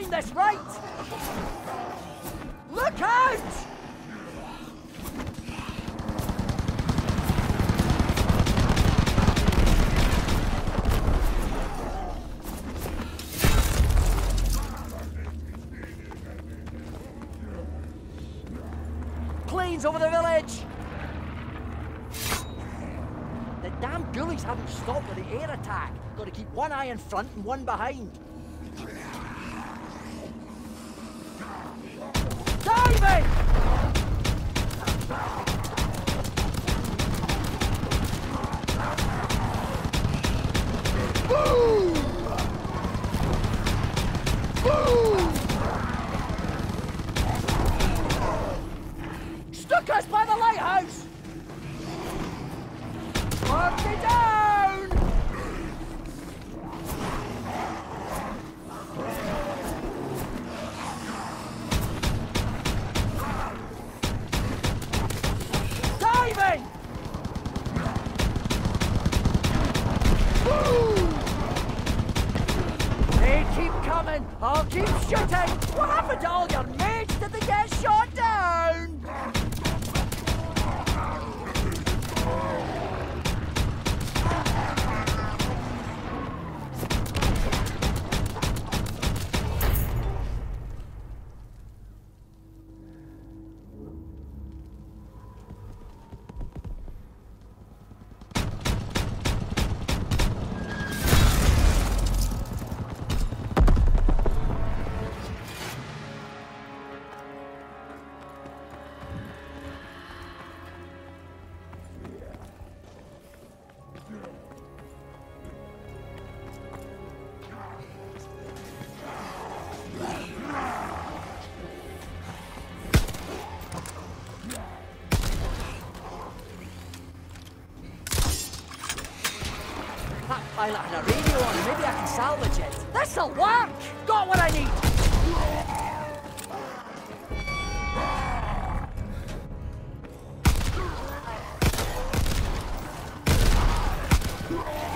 time this right! Look out! Planes over the village! The damn ghoulies haven't stopped with the air attack. Got to keep one eye in front and one behind. They keep coming. I'll keep shooting. That pilot had a radio on. Maybe I can salvage it. This'll work. Got what I need. Yeah.